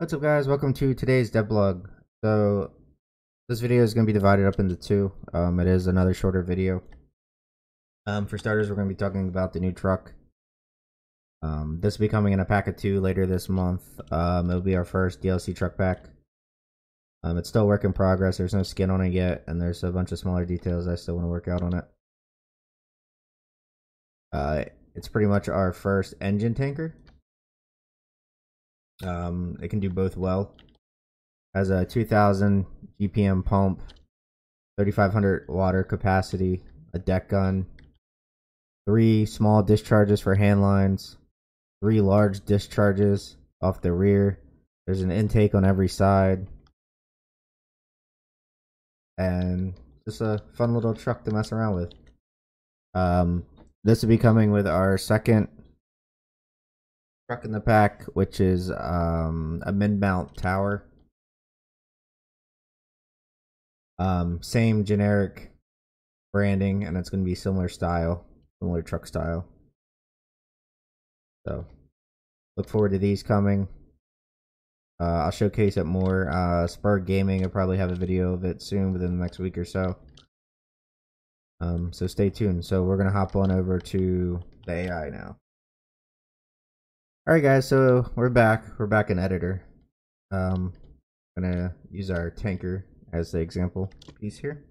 What's up guys, welcome to today's devlog. So, this video is going to be divided up into two. Um, it is another shorter video. Um, for starters, we're going to be talking about the new truck. Um, this will be coming in a pack of two later this month. Um, it'll be our first DLC truck pack. Um, it's still work in progress, there's no skin on it yet, and there's a bunch of smaller details I still want to work out on it. Uh, it's pretty much our first engine tanker. Um, it can do both well. Has a 2000 GPM pump, 3500 water capacity, a deck gun, three small discharges for hand lines, three large discharges off the rear. There's an intake on every side. And just a fun little truck to mess around with. Um, this will be coming with our second truck in the pack, which is um, a mid mount tower. Um, same generic branding, and it's going to be similar style, similar truck style. So, look forward to these coming. Uh, I'll showcase it more. Uh, Spur Gaming will probably have a video of it soon within the next week or so. Um, so stay tuned. So we're gonna hop on over to the AI now. Alright guys, so we're back. We're back in editor. Um I'm gonna use our tanker as the example piece here.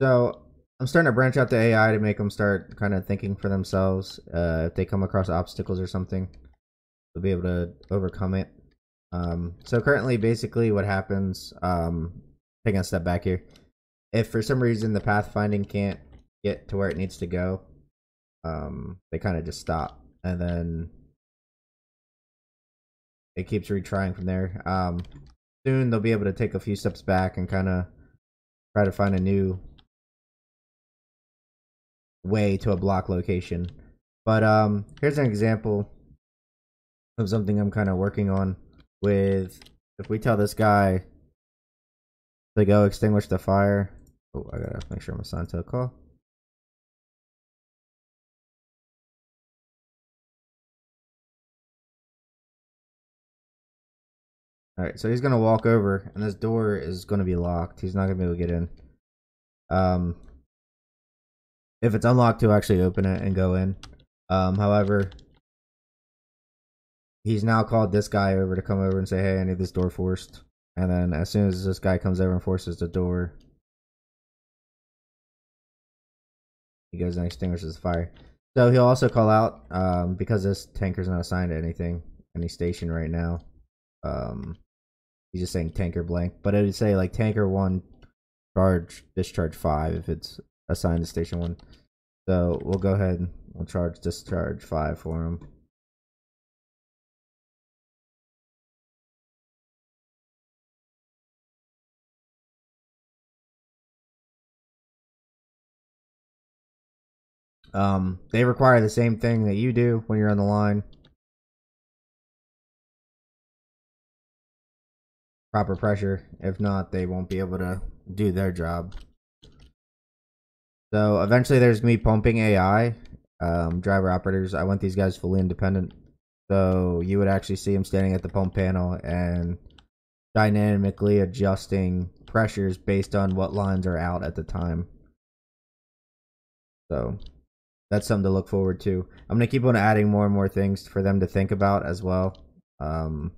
So I'm starting to branch out the AI to make them start kind of thinking for themselves. Uh, if they come across obstacles or something, they'll be able to overcome it. Um, so currently, basically, what happens? Um, taking a step back here. If for some reason the pathfinding can't get to where it needs to go, um, they kind of just stop and then it keeps retrying from there. Um, soon they'll be able to take a few steps back and kind of try to find a new way to a block location. But um, here's an example of something I'm kind of working on with if we tell this guy to go extinguish the fire. Oh, I gotta make sure I'm assigned to a call. Alright, so he's gonna walk over, and this door is gonna be locked. He's not gonna be able to get in. Um, if it's unlocked, he'll actually open it and go in. Um, however, he's now called this guy over to come over and say, hey, I need this door forced. And then as soon as this guy comes over and forces the door, he goes and extinguishes the fire. So he'll also call out, um, because this tanker's not assigned to anything, any station right now. Um, He's just saying tanker blank, but it would say like tanker one, charge discharge five if it's assigned to station one. So we'll go ahead and we'll charge discharge five for him. Um, they require the same thing that you do when you're on the line. Proper pressure. If not, they won't be able to do their job. So eventually there's going to be pumping AI, um, driver operators. I want these guys fully independent. So you would actually see them standing at the pump panel and dynamically adjusting pressures based on what lines are out at the time. So that's something to look forward to. I'm going to keep on adding more and more things for them to think about as well. Um,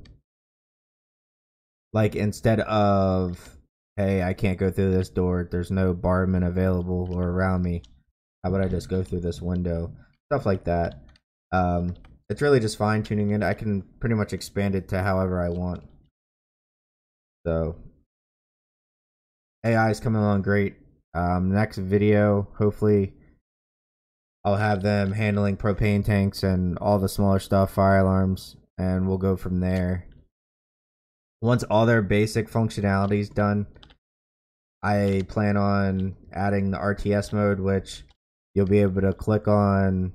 like instead of hey, I can't go through this door. There's no barman available or around me. How about I just go through this window? Stuff like that. Um, it's really just fine tuning it. I can pretty much expand it to however I want. So AI is coming along great. Um, next video, hopefully, I'll have them handling propane tanks and all the smaller stuff, fire alarms, and we'll go from there once all their basic functionalities done, I plan on adding the RTS mode, which you'll be able to click on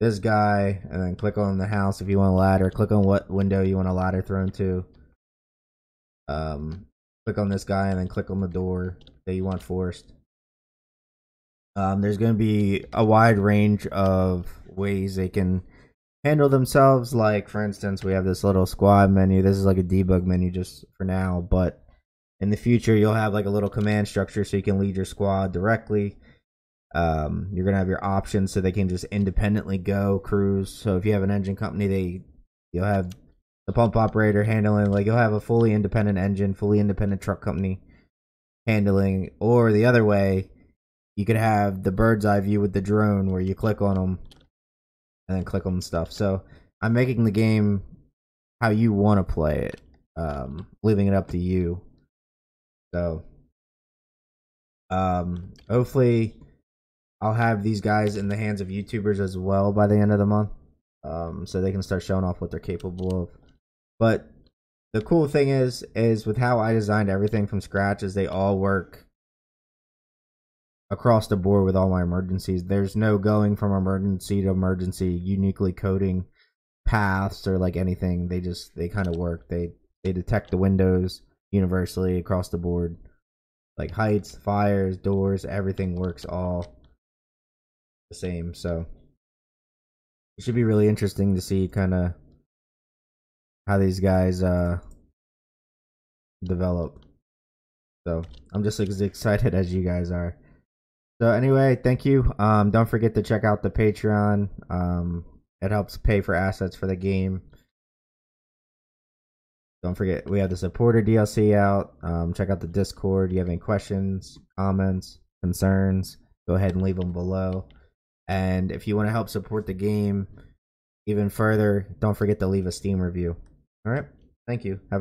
this guy and then click on the house if you want a ladder. Click on what window you want a ladder thrown to. Um, click on this guy and then click on the door that you want forced. Um, there's going to be a wide range of ways they can handle themselves. Like for instance, we have this little squad menu. This is like a debug menu just for now, but in the future you'll have like a little command structure so you can lead your squad directly. Um, you're gonna have your options so they can just independently go cruise. So if you have an engine company, they you'll have the pump operator handling like you'll have a fully independent engine, fully independent truck company handling, or the other way, you could have the bird's eye view with the drone where you click on them and then click on stuff. So I'm making the game how you want to play it, um, leaving it up to you. So, um, hopefully, I'll have these guys in the hands of YouTubers as well by the end of the month, um, so they can start showing off what they're capable of. But the cool thing is, is with how I designed everything from scratch, is they all work across the board with all my emergencies. There's no going from emergency to emergency, uniquely coding paths or like anything. They just they kind of work. They they detect the windows universally across the board. Like heights, fires, doors, everything works all the same. So it should be really interesting to see kind of how these guys uh develop. So I'm just as excited as you guys are. So anyway, thank you. Um, don't forget to check out the Patreon. Um, it helps pay for assets for the game. Don't forget we have the supporter DLC out. Um, check out the Discord. You have any questions, comments, concerns? Go ahead and leave them below. And if you want to help support the game even further, don't forget to leave a Steam review. All right. Thank you. Have